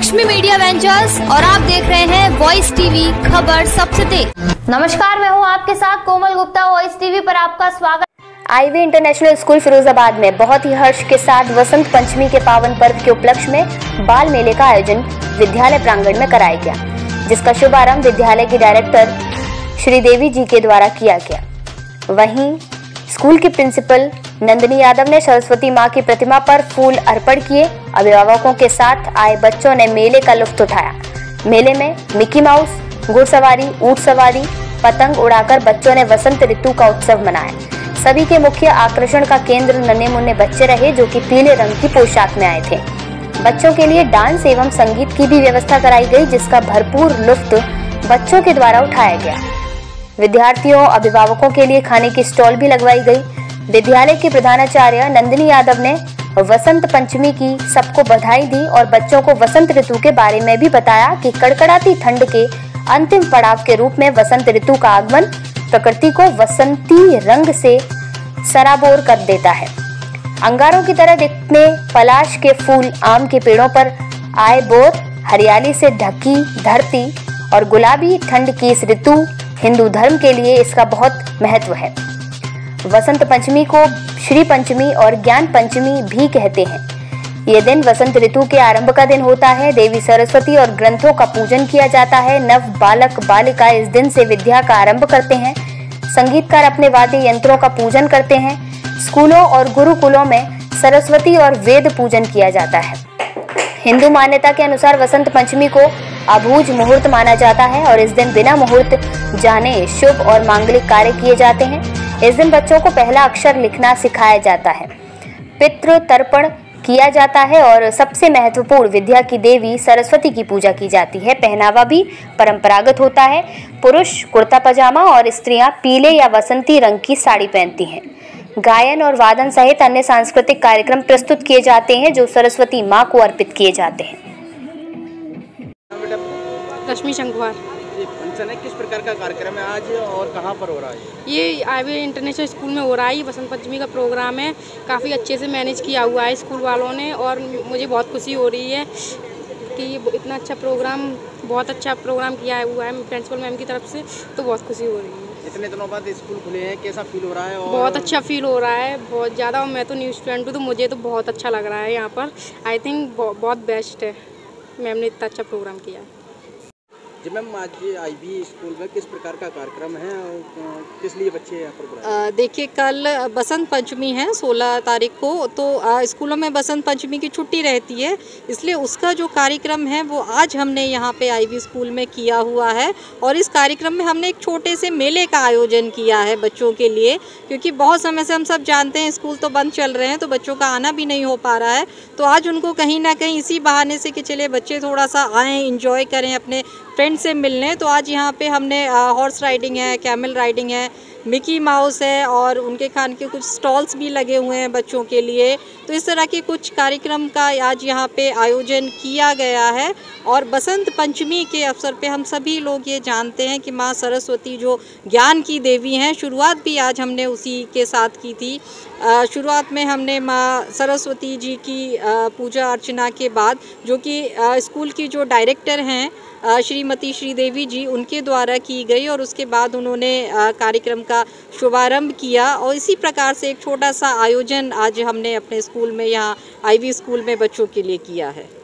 Lakshmi media ventures और आप देख रहे हैं वॉइस टीवी खबर सबसे तेज। नमस्कार मैं हूँ आपके साथ कोमल गुप्ता वॉइस टीवी पर आपका स्वागत। आईवी इंटरनेशनल स्कूल फिरोजाबाद में बहुत ही हर्ष के साथ वसंत पंचमी के पावन पर्व के उपलक्ष्य में बाल मेले का आयोजन विद्यालय प्रांगण में कराया गया जिसका शुभारंभ विद्यालय की डायरेक्टर श्री देवी जी के द्वारा किया गया। वहीं स्कूल की प्रिंसिपल नंदिनी यादव ने सरस्वती माँ की प्रतिमा पर फूल अर्पण किए। अभिभावकों के साथ आए बच्चों ने मेले का लुफ्त उठाया। मेले में मिकी माउस, घुड़सवारी ऊँट सवारी पतंग उड़ाकर बच्चों ने वसंत ऋतु का उत्सव मनाया। सभी के मुख्य आकर्षण का केंद्र नन्हे मुन्ने बच्चे रहे जो कि पीले रंग की पोशाक में आए थे। बच्चों के लिए डांस एवं संगीत की भी व्यवस्था कराई गई, जिसका भरपूर लुफ्त बच्चों के द्वारा उठाया गया। विद्यार्थियों, अभिभावकों के लिए खाने की स्टॉल भी लगवाई गई। विद्यालय के प्रधानाचार्य नंदिनी यादव ने वसंत पंचमी की सबको बधाई दी और बच्चों को वसंत ऋतु के बारे में भी बताया कि कड़कड़ाती ठंड के अंतिम पड़ाव के रूप में वसंत ऋतु का आगमन प्रकृति को वसंती रंग से सराबोर कर देता है। अंगारों की तरह दिखने पलाश के फूल आम के पेड़ों पर आए बोर, हरियाली से ढकी धरती और गुलाबी ठंड की इस ऋतु हिंदू धर्म के लिए इसका बहुत महत्व है। वसंत पंचमी को श्री पंचमी और ज्ञान पंचमी भी कहते हैं। ये दिन वसंत ऋतु के आरंभ का दिन होता है। देवी सरस्वती और ग्रंथों का पूजन किया जाता है। नव बालक, बालिका इस दिन से विद्या का आरंभ करते हैं। संगीतकार अपने वाद्य यंत्रों का पूजन करते हैं। स्कूलों और गुरुकुलों में सरस्वती और वेद पूजन किया जाता है। हिंदू मान्यता के अनुसार वसंत पंचमी को अभूज मुहूर्त माना जाता है और इस दिन बिना मुहूर्त जाने शुभ और मांगलिक कार्य किए जाते हैं। इस दिन बच्चों को पहला अक्षर लिखना सिखाया जाता है। पितृ तर्पण किया जाता है और सबसे महत्वपूर्ण विद्या की देवी सरस्वती की पूजा की जाती है। पहनावा भी परंपरागत होता है। पुरुष कुर्ता पजामा और स्त्रियाँ पीले या वसंती रंग की साड़ी पहनती हैं। गायन और वादन सहित अन्य सांस्कृतिक कार्यक्रम प्रस्तुत किए जाते हैं, जो सरस्वती माँ को अर्पित किए जाते हैं। रश्मि शंखवार। फ़ंक्शन है किस प्रकार का कार्यक्रम है आज और कहाँ पर हो रहा है? ये आई इंटरनेशनल स्कूल में हो रहा है ये बसंत पंचमी का प्रोग्राम है। काफ़ी अच्छे से मैनेज किया हुआ है स्कूल वालों ने और मुझे बहुत खुशी हो रही है कि ये इतना अच्छा प्रोग्राम बहुत अच्छा प्रोग्राम किया हुआ है प्रिंसिपल मैम की तरफ़ से तो बहुत खुशी हो रही है। इतने दिनों बाद स्कूल खुले हैं कैसा फील हो रहा है और बहुत अच्छा फील हो रहा है बहुत ज़्यादा और मैं तो न्यू स्टूडेंट हूँ तो मुझे तो बहुत अच्छा लग रहा है यहाँ पर। आई थिंक बहुत बेस्ट है। मैम ने इतना अच्छा प्रोग्राम किया है। जी मैम, आज आईबी स्कूल में किस प्रकार का कार्यक्रम है और किस लिए बच्चे यहाँ पर देखिए, कल बसंत पंचमी है 16 तारीख को तो स्कूलों में बसंत पंचमी की छुट्टी रहती है, इसलिए उसका जो कार्यक्रम है, वो आज हमने यहाँ पे आईबी स्कूल में किया हुआ है, और इस कार्यक्रम में हमने एक छोटे से मेले का आयोजन किया है बच्चों के लिए, क्योंकि बहुत समय से हम सब जानते हैं, स्कूल तो बंद चल रहे हैं तो बच्चों का आना भी नहीं हो पा रहा है तो आज उनको कहीं ना कहीं इसी बहाने से कि चले बच्चे थोड़ा सा आएँ इंजॉय करें, अपने फ्रेंड से मिलने तो आज यहाँ पे हमने हॉर्स राइडिंग है कैमल राइडिंग है मिकी माउस है और उनके खान के कुछ स्टॉल्स भी लगे हुए हैं बच्चों के लिए। तो इस तरह के कुछ कार्यक्रम का आज यहाँ पे आयोजन किया गया है और बसंत पंचमी के अवसर पे हम सभी लोग ये जानते हैं कि माँ सरस्वती जो ज्ञान की देवी हैं, शुरुआत भी आज हमने उसी के साथ की थी। शुरुआत में हमने माँ सरस्वती जी की पूजा अर्चना के बाद जो कि स्कूल की जो डायरेक्टर हैं श्रीमती श्रीदेवी जी, उनके द्वारा की गई और उसके बाद उन्होंने कार्यक्रम का शुभारंभ किया और इसी प्रकार से एक छोटा सा आयोजन आज हमने अपने स्कूल में, यहाँ आईवी स्कूल में बच्चों के लिए किया है।